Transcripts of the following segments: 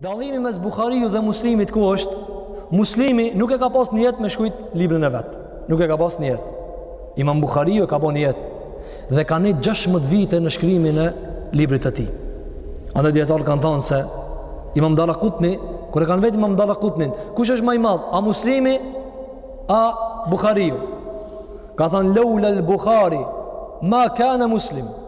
Dallimi mes Buhariu dhe Muslimit ku është? Muslimi nuk e ka pas nijet me shkrujt librin e vet. Nuk e ka pas nijet. Imam Buhariu e ka bo nijet dhe ka nejt 16 vite në shkrimin e librit të tij. Andaj dijetarët kanë thënë se Imam Daraqutni, kur e kanë vet Imam Daraqutnin, kush është më i madh? A Muslimi a Buhariu? Ka thënë Laula al-Bukhari ma kana Muslim.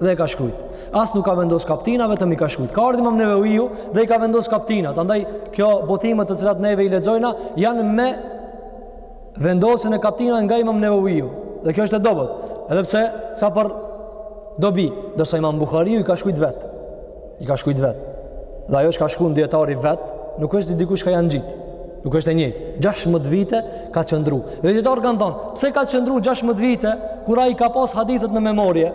dhe e ka shkrujt. As nuk ka vendos kaptina, vetëm i ka shkrujt. Ka ardhë imam Neveviu dhe i ka vendos kaptinat. Andaj, kjo botimet të cilat neve i lexojna, janë me vendosjen e kaptinave nga imam Neveviu. Dhe kjo është e dobët. Edhe pse, sa për dobi, ndërsa imam Buhariu i ka shkrujt vetë. I ka shkrujt vetë. Dhe ajo që ka shkrujt dijetari vetë, nuk është si dikush që ia ngjit. Nuk është e njëjtë. 16 vite ka qëndru. Dhe dijetarët kanë thënë, pse ka qëndru 16 vite kur ai i ka pas hadithet në memorie?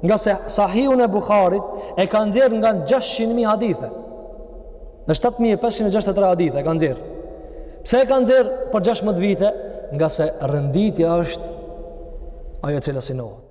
Ngase Sahihun e Buharit e ka nxjerr nga 600.000 hadithe. Në 7563 hadithe e ka nxjerr. Pse e ka nxjerr për 16 vite? Ngase renditja është ajo e cila synohet.